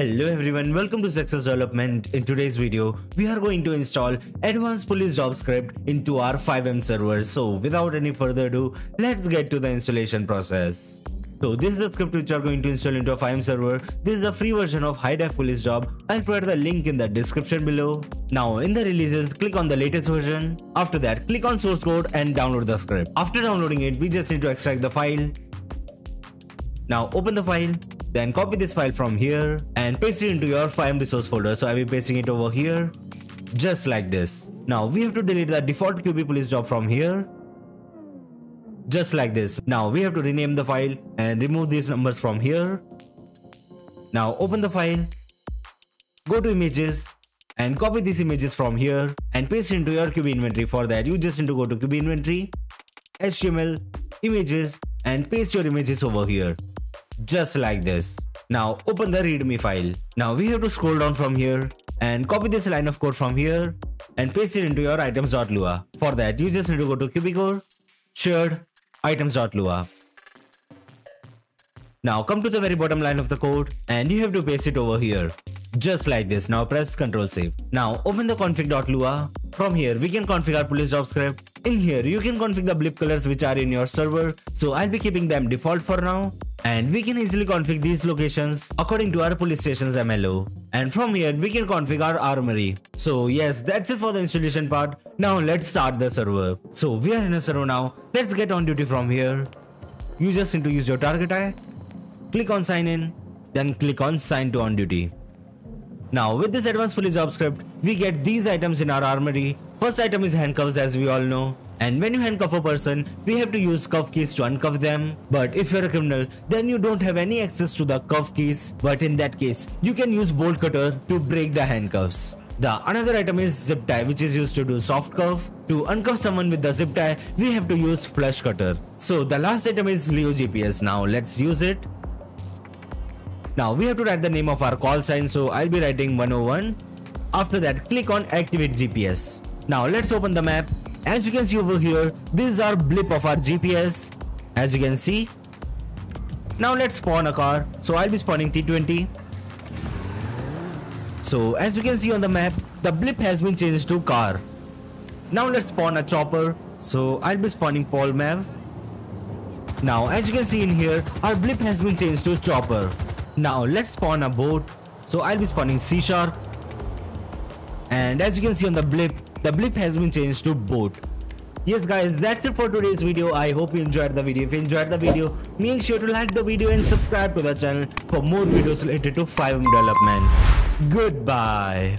Hello everyone, welcome to Zexus Development. In today's video, we are going to install Advanced Police Job Script into our FiveM server. So without any further ado, let's get to the installation process. So this is the script which you are going to install into a FiveM server. This is a free version of High Def Police Job. I'll provide the link in the description below. Now in the releases, click on the latest version. After that, click on source code and download the script. After downloading it, we just need to extract the file. Now open the file then copy this file from here and paste it into your FiveM resource folder. So I will be pasting it over here just like this. Now we have to delete the default QB police job from here just like this. Now we have to rename the file and remove these numbers from here. Now open the file, go to images and copy these images from here and paste into your QB inventory. For that you just need to go to QB inventory, HTML, images and paste your images over here just like this. Now open the readme file. Now we have to scroll down from here and copy this line of code from here and paste it into your items.lua. For that you just need to go to QBcore, shared, items.lua. Now come to the very bottom line of the code and you have to paste it over here. Just like this. Now press Ctrl Save. Now open the config.lua. From here we can configure police job script. In here you can configure the blip colors which are in your server. So I'll be keeping them default for now and we can easily configure these locations according to our police station's MLO. And from here we can configure our armory. So yes, that's it for the installation part. Now let's start the server. So we are in a server now. Let's get on duty from here. You just need to use your target eye. Click on sign in. Then click on sign to on duty. Now with this advanced police job script, we get these items in our armory. First item is handcuffs as we all know. And when you handcuff a person, we have to use cuff keys to uncuff them. But if you're a criminal, then you don't have any access to the cuff keys. But in that case, you can use bolt cutter to break the handcuffs. The another item is zip tie which is used to do soft cuff. To uncuff someone with the zip tie, we have to use flush cutter. So the last item is Leo GPS. Now let's use it. Now we have to write the name of our call sign so I'll be writing 101. After that click on activate GPS. Now let's open the map. As you can see over here these are blip of our GPS as you can see. Now let's spawn a car. So I'll be spawning T20 so as you can see on the map the blip has been changed to car. Now let's spawn a chopper. So I'll be spawning Polmav. Now as you can see in here our blip has been changed to chopper. Now let's spawn a boat. So I'll be spawning Seashark. and as you can see on the blip the blip has been changed to boat. Yes guys that's it for today's video. I hope you enjoyed the video. If you enjoyed the video make sure to like the video and subscribe to the channel for more videos related to FiveM development. Goodbye